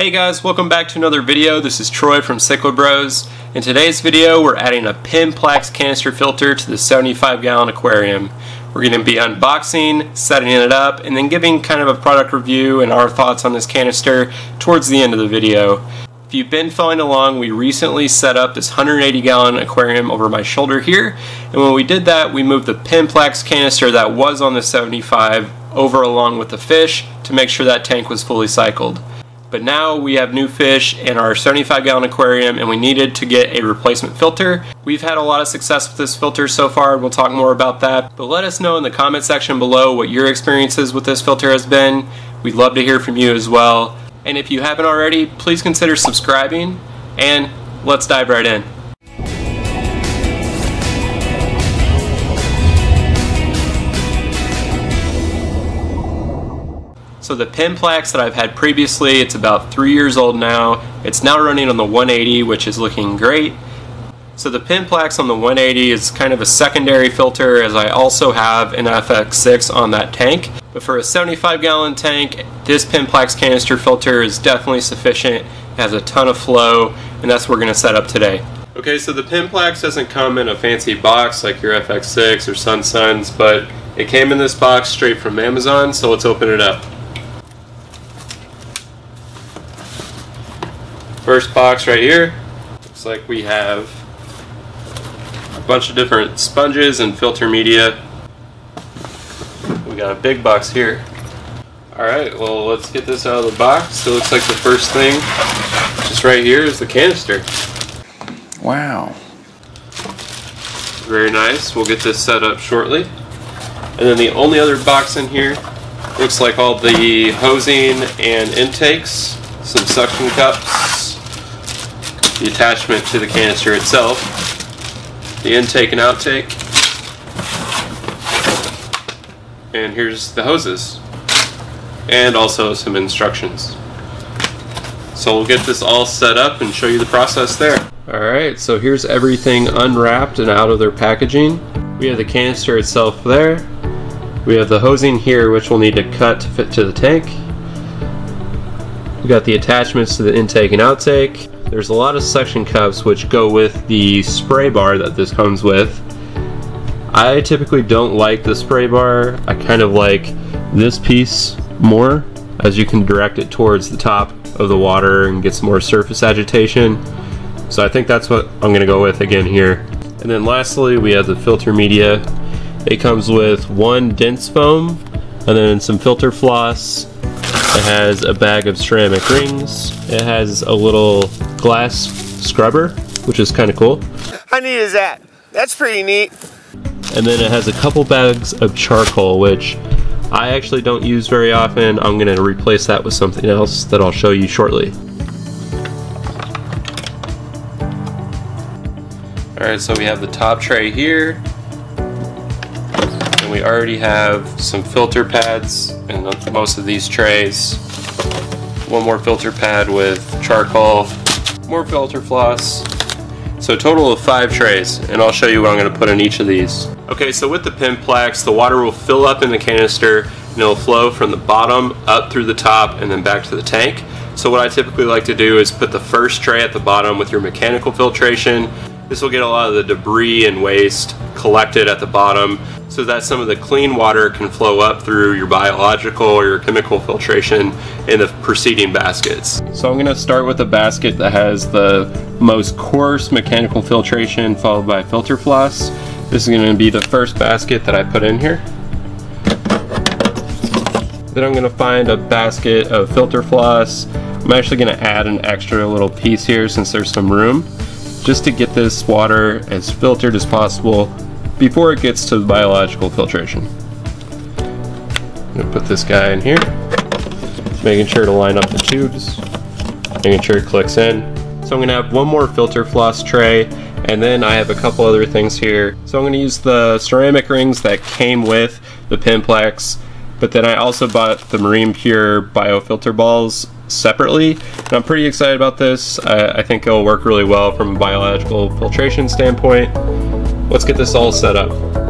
Hey guys, welcome back to another video. This is Troy from Cichlid Bros. In today's video, we're adding a Penn-Plax canister filter to the 75 gallon aquarium. We're going to be unboxing, setting it up, and then giving kind of a product review and our thoughts on this canister towards the end of the video. If you've been following along, we recently set up this 180 gallon aquarium over my shoulder here, and when we did that, we moved the Penn-Plax canister that was on the 75 over along with the fish to make sure that tank was fully cycled. But now we have new fish in our 75 gallon aquarium and we needed to get a replacement filter. We've had a lot of success with this filter so far and we'll talk more about that. But let us know in the comment section below what your experiences with this filter has been. We'd love to hear from you as well. And if you haven't already, please consider subscribing and let's dive right in. So the Penn-Plax that I've had previously, it's about three years old now. It's now running on the 180, which is looking great. So the Penn-Plax on the 180 is kind of a secondary filter as I also have an FX6 on that tank. But for a 75 gallon tank, this Penn-Plax canister filter is definitely sufficient. It has a ton of flow and that's what we're going to set up today. Okay, so the Penn-Plax doesn't come in a fancy box like your FX6 or Sunsuns, but it came in this box straight from Amazon, so let's open it up. First box right here, looks like we have a bunch of different sponges and filter media. We got a big box here. Alright, well let's get this out of the box. It looks like the first thing, just right here, is the canister. Wow. Very nice. We'll get this set up shortly. And then the only other box in here looks like all the hosing and intakes, some suction cups, the attachment to the canister itself, the intake and outtake, and here's the hoses, and also some instructions. So we'll get this all set up and show you the process there. Alright, so here's everything unwrapped and out of their packaging. We have the canister itself there. We have the hosing here which we'll need to cut to fit to the tank. We've got the attachments to the intake and outtake. There's a lot of suction cups which go with the spray bar that this comes with. I typically don't like the spray bar. I kind of like this piece more as you can direct it towards the top of the water and get some more surface agitation. So I think that's what I'm going to go with again here. And then lastly we have the filter media. It comes with one dense foam and then some filter floss it has a bag of ceramic rings. It has a little glass scrubber, which is kind of cool. How neat is that? That's pretty neat. And then it has a couple bags of charcoal, which I actually don't use very often. I'm going to replace that with something else that I'll show you shortly. Alright, so we have the top tray here. And we already have some filter pads in most of these trays. One more filter pad with charcoal, more filter floss. So total of five trays, and I'll show you what I'm going to put in each of these. Okay, so with the Penn-Plax, the water will fill up in the canister, and it'll flow from the bottom up through the top and then back to the tank. So what I typically like to do is put the first tray at the bottom with your mechanical filtration. This will get a lot of the debris and waste collected at the bottom so that some of the clean water can flow up through your biological or your chemical filtration in the preceding baskets. So I'm going to start with a basket that has the most coarse mechanical filtration followed by filter floss. This is going to be the first basket that I put in here. Then I'm going to find a basket of filter floss. I'm actually going to add an extra little piece here since there's some room just to get this water as filtered as possible before it gets to the biological filtration. I'm to put this guy in here, making sure to line up the tubes, making sure it clicks in. So I'm to have one more filter floss tray, and then I have a couple other things here. So I'm going to use the ceramic rings that came with the Penn-Plax, but then I also bought the Marine Pure biofilter balls separately. And I'm pretty excited about this. I, I think it'll work really well from a biological filtration standpoint. Let's get this all set up.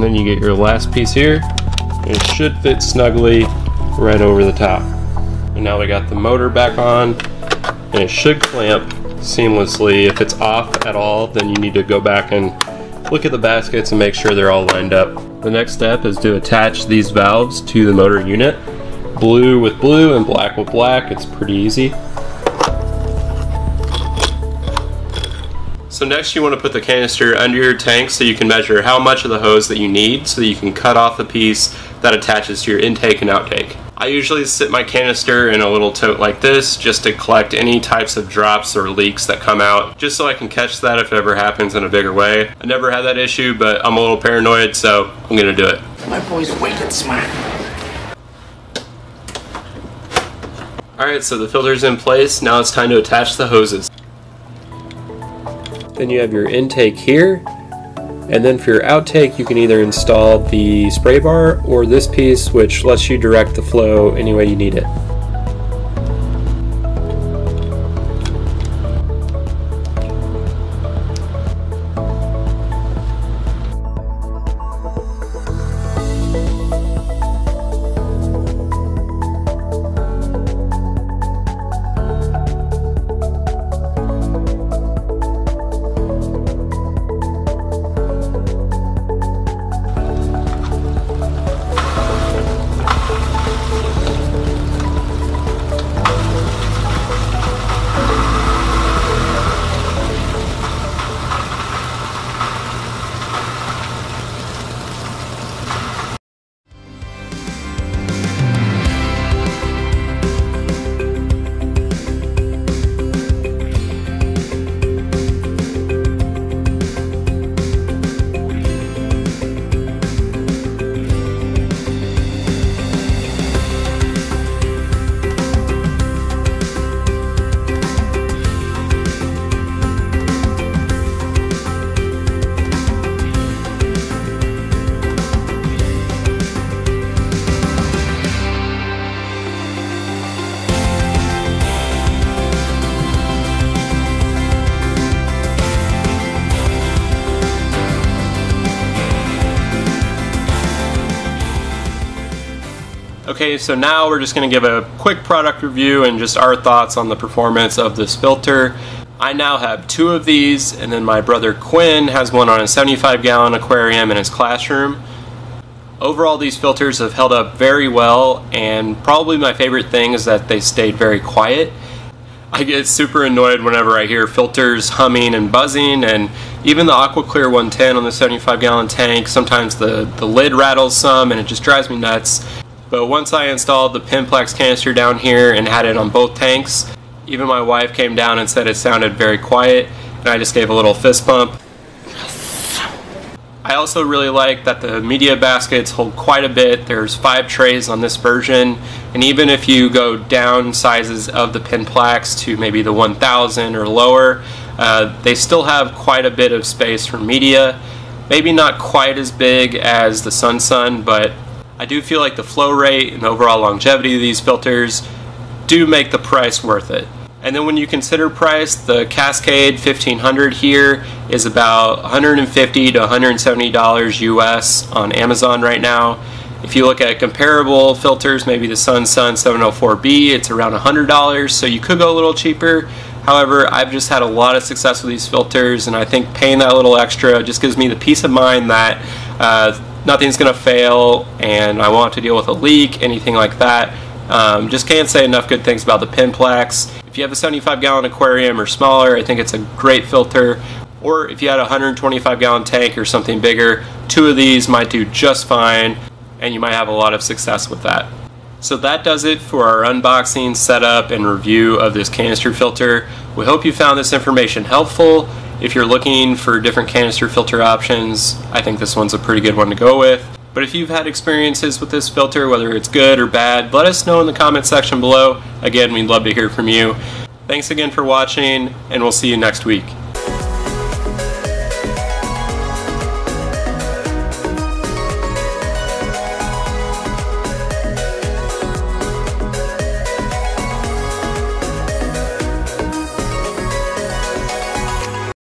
And then you get your last piece here. It should fit snugly right over the top. And now we got the motor back on and it should clamp seamlessly. If it's off at all, then you need to go back and look at the baskets and make sure they're all lined up. The next step is to attach these valves to the motor unit. Blue with blue and black with black, it's pretty easy. So next you want to put the canister under your tank so you can measure how much of the hose that you need so that you can cut off the piece that attaches to your intake and outtake. I usually sit my canister in a little tote like this just to collect any types of drops or leaks that come out, just so I can catch that if it ever happens in a bigger way. I never had that issue, but I'm a little paranoid, so I'm gonna do it. My boy's wicked smart. Alright, so the filter's in place, now it's time to attach the hoses. Then you have your intake here, and then for your outtake, you can either install the spray bar or this piece, which lets you direct the flow any way you need it. Okay, so now we're just going to give a quick product review and just our thoughts on the performance of this filter. I now have two of these, and then my brother Quinn has one on a 75 gallon aquarium in his classroom. Overall, these filters have held up very well, and probably my favorite thing is that they stayed very quiet. I get super annoyed whenever I hear filters humming and buzzing, and even the AquaClear 110 on the 75 gallon tank, sometimes the, the lid rattles some, and it just drives me nuts. But once I installed the Penn-Plax canister down here and had it on both tanks, even my wife came down and said it sounded very quiet, and I just gave a little fist pump. I also really like that the media baskets hold quite a bit. There's five trays on this version, and even if you go down sizes of the Penn-Plax to maybe the 1000 or lower, uh, they still have quite a bit of space for media. Maybe not quite as big as the Sun Sun, but I do feel like the flow rate and overall longevity of these filters do make the price worth it. And then when you consider price, the Cascade 1500 here is about 150 to 170 dollars US on Amazon right now. If you look at comparable filters, maybe the Sun Sun 704B, it's around $100, so you could go a little cheaper. However, I've just had a lot of success with these filters, and I think paying that little extra just gives me the peace of mind that uh, nothing's going to fail and I have to deal with a leak, anything like that. Um, just can't say enough good things about the Penn-Plax. If you have a 75 gallon aquarium or smaller, I think it's a great filter. Or if you had a 125 gallon tank or something bigger, two of these might do just fine and you might have a lot of success with that. So that does it for our unboxing, setup, and review of this canister filter. We hope you found this information helpful. If you're looking for different canister filter options, I think this one's a pretty good one to go with. But if you've had experiences with this filter, whether it's good or bad, let us know in the comment section below. Again, we'd love to hear from you. Thanks again for watching, and we'll see you next week.